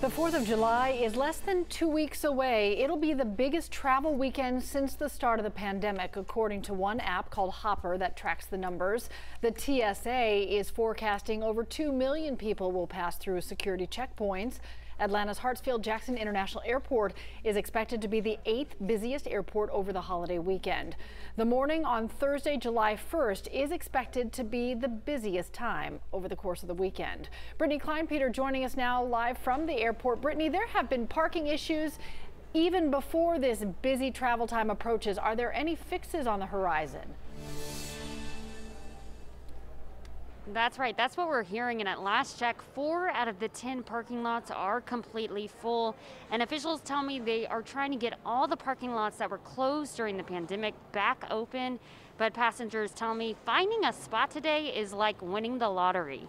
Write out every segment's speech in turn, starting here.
The 4th of July is less than two weeks away. It'll be the biggest travel weekend since the start of the pandemic, according to one app called Hopper that tracks the numbers. The TSA is forecasting over 2 million people will pass through security checkpoints. Atlanta's Hartsfield Jackson International Airport is expected to be the eighth busiest airport over the holiday weekend. The morning on Thursday, July 1st is expected to be the busiest time over the course of the weekend. Brittany Kleinpeter joining us now live from the airport. Brittany, there have been parking issues even before this busy travel time approaches. Are there any fixes on the horizon? That's right. That's what we're hearing. And at last check, four out of the 10 parking lots are completely full. And officials tell me they are trying to get all the parking lots that were closed during the pandemic back open. But passengers tell me finding a spot today is like winning the lottery.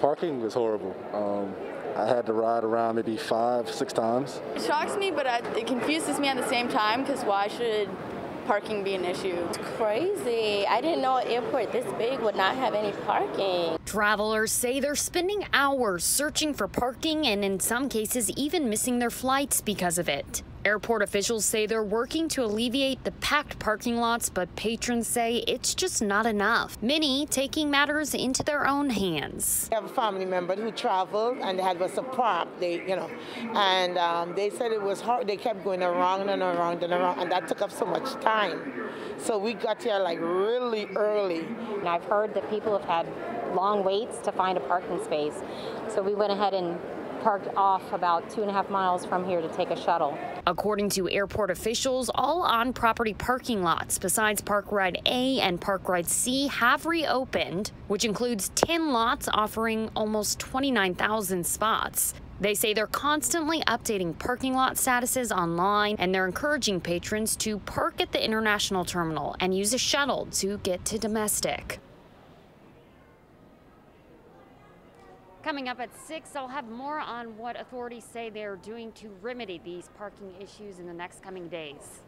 Parking was horrible. Um, I had to ride around maybe five, six times. It shocks me, but it confuses me at the same time because why should parking be an issue. It's crazy. I didn't know an airport this big would not have any parking. Travelers say they're spending hours searching for parking and in some cases even missing their flights because of it. Airport officials say they're working to alleviate the packed parking lots, but patrons say it's just not enough. Many taking matters into their own hands. I have a family member who traveled and they had was a prop, they, you know, and um, they said it was hard. They kept going around and around and around, and that took up so much time. So we got here like really early. And I've heard that people have had long waits to find a parking space. So we went ahead and parked off about two and a half miles from here to take a shuttle. According to airport officials, all on property parking lots besides Park Ride A and Park Ride C have reopened, which includes 10 lots offering almost 29,000 spots. They say they're constantly updating parking lot statuses online and they're encouraging patrons to park at the international terminal and use a shuttle to get to domestic. Coming up at 6, I'll have more on what authorities say they're doing to remedy these parking issues in the next coming days.